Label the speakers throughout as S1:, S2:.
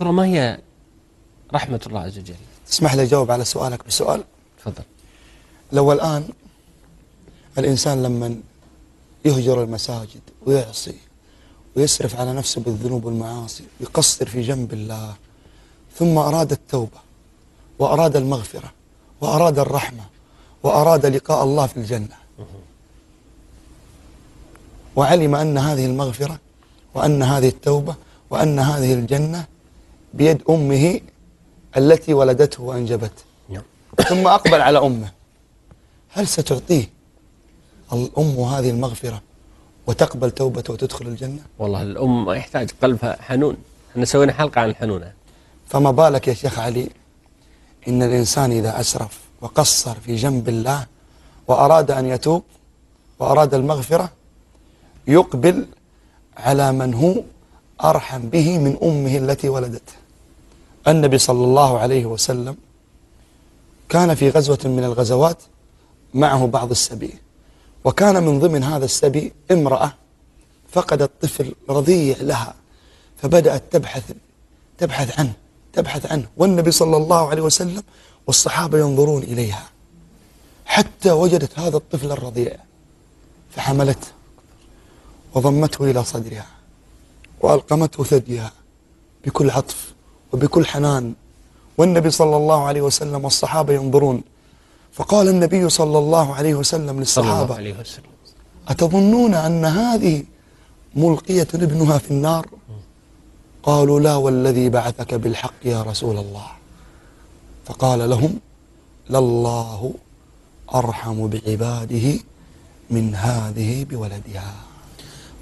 S1: ترى ما هي رحمة الله عز وجل؟
S2: تسمح لي أجاوب على سؤالك بسؤال.
S1: تفضل.
S2: لو الآن الإنسان لما يهجر المساجد ويعصي ويسرف على نفسه بالذنوب والمعاصي يقصر في جنب الله ثم أراد التوبة وأراد المغفرة وأراد الرحمة وأراد لقاء الله في الجنة وعلم أن هذه المغفرة وأن هذه التوبة وأن هذه الجنة بيد أمه التي ولدته وأنجبته
S1: نعم.
S2: ثم أقبل على أمه. هل ستعطيه الأم هذه المغفرة وتقبل توبته وتدخل الجنة؟
S1: والله الأم يحتاج قلبها حنون. إحنا سوينا حلقة عن الحنونة
S2: فما بالك يا شيخ علي إن الإنسان إذا أسرف وقصر في جنب الله وأراد أن يتوب وأراد المغفرة يقبل على من هو أرحم به من أمه التي ولدته. النبي صلى الله عليه وسلم كان في غزوة من الغزوات معه بعض السبي وكان من ضمن هذا السبي امرأة فقدت طفل رضيع لها فبدأت تبحث تبحث عنه تبحث عنه. والنبي صلى الله عليه وسلم والصحابة ينظرون إليها حتى وجدت هذا الطفل الرضيع فحملته وضمته إلى صدرها وألقمته ثديها بكل عطف. وبكل حنان. والنبي صلى الله عليه وسلم والصحابة ينظرون. فقال النبي صلى الله عليه وسلم للصحابة
S1: عليه وسلم.
S2: أتظنون أن هذه ملقية ابنها في النار؟ قالوا لا والذي بعثك بالحق يا رسول الله. فقال لهم لله أرحم بعباده من هذه بولدها.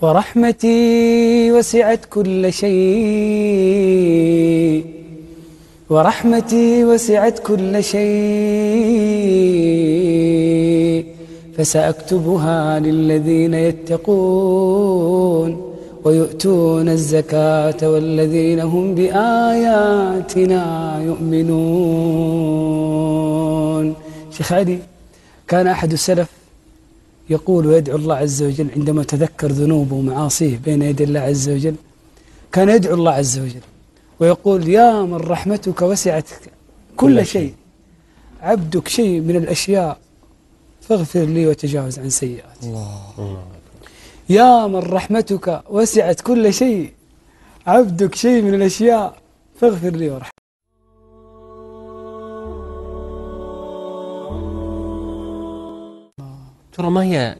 S3: ورحمتي وسعت كل شيء. ورحمتي وسعت كل شيء. فسأكتبها للذين يتقون ويؤتون الزكاة والذين هم بآياتنا يؤمنون. شيخ علي كان أحد السلف يقول ويدعو الله عز وجل عندما تذكر ذنوبه ومعاصيه بين يدي الله عز وجل كان يدعو الله عز وجل ويقول يا من رحمتك وسعت كل
S1: كل
S3: شيء.
S1: شيء.
S3: عبدك شيء من الأشياء فاغفر لي وتجاوز عن سيئاتي.
S2: الله.
S3: يا من رحمتك وسعت كل شيء عبدك شيء من الأشياء فاغفر لي وارحمني.
S1: ترى ما هي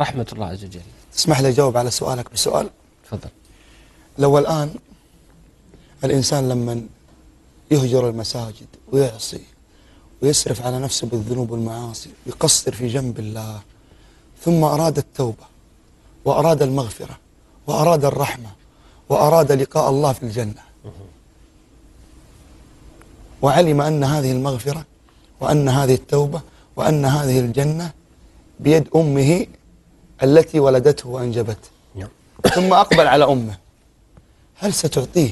S1: رحمة الله عز وجل؟
S2: تسمح لي أجاوب على سؤالك بسؤال.
S1: تفضل.
S2: لو الآن الإنسان لما يهجر المساجد ويعصي ويسرف على نفسه بالذنوب والمعاصي يقصر في جنب الله ثم أراد التوبة وأراد المغفرة وأراد الرحمة وأراد لقاء الله في الجنة وعلم أن هذه المغفرة وأن هذه التوبة وأن هذه الجنة بيد أمه التي ولدته وأنجبته
S1: نعم.
S2: ثم أقبل على أمه. هل ستعطيه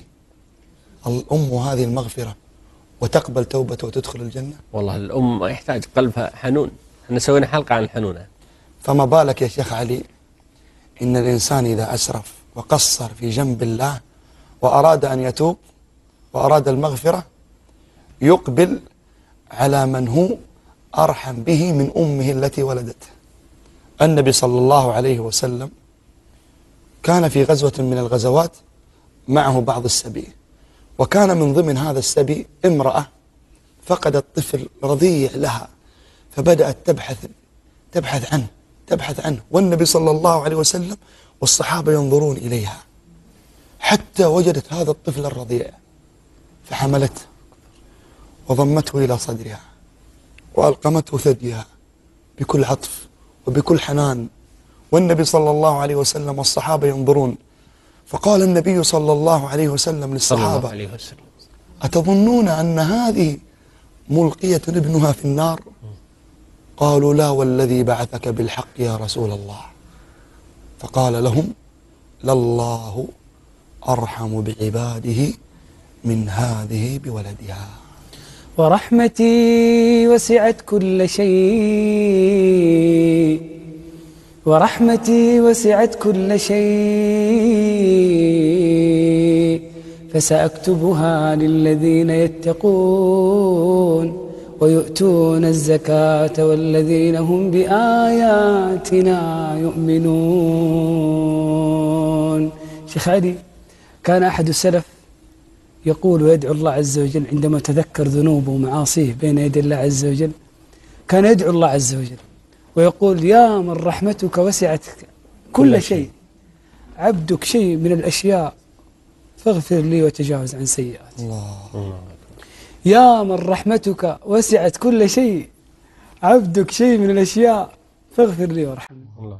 S2: الأم هذه المغفرة وتقبل توبته وتدخل الجنة؟
S1: والله الأم يحتاج قلبها حنون. إحنا سوينا حلقة عن الحنونة
S2: فما بالك يا شيخ علي إن الإنسان إذا أسرف وقصر في جنب الله وأراد أن يتوب وأراد المغفرة يقبل على من هو أرحم به من أمه التي ولدته النبي صلى الله عليه وسلم كان في غزوة من الغزوات معه بعض السبي وكان من ضمن هذا السبي امرأة فقدت طفل رضيع لها فبدأت تبحث تبحث عنه تبحث عنه. والنبي صلى الله عليه وسلم والصحابة ينظرون إليها. حتى وجدت هذا الطفل الرضيع فحملته وضمته إلى صدرها. وألقمته ثديها بكل عطف وبكل حنان. والنبي صلى الله عليه وسلم والصحابة ينظرون. فقال النبي صلى الله عليه وسلم للصحابة
S1: عليه وسلم.
S2: أتظنون أن هذه ملقية ابنها في النار؟ قالوا لا والذي بعثك بالحق يا رسول الله. فقال لهم لله أرحم بعباده من هذه بولدها.
S3: ورحمتي وسعت كل شيء. ورحمتي وسعت كل شيء. فسأكتبها للذين يتقون ويؤتون الزكاة والذين هم بآياتنا يؤمنون. شيخ علي كان أحد السلف يقول ويدعو الله عز وجل عندما تذكر ذنوبه ومعاصيه بين يدي الله عز وجل كان يدعو الله عز وجل ويقول يا من رحمتك وسعت كل شيء عبدك شيء من الأشياء فاغفر لي وتجاوز عن سيئاتي.
S2: الله.
S3: يا من رحمتك وسعت كل شيء عبدك شيء من الأشياء فاغفر لي وارحمني.
S1: الله.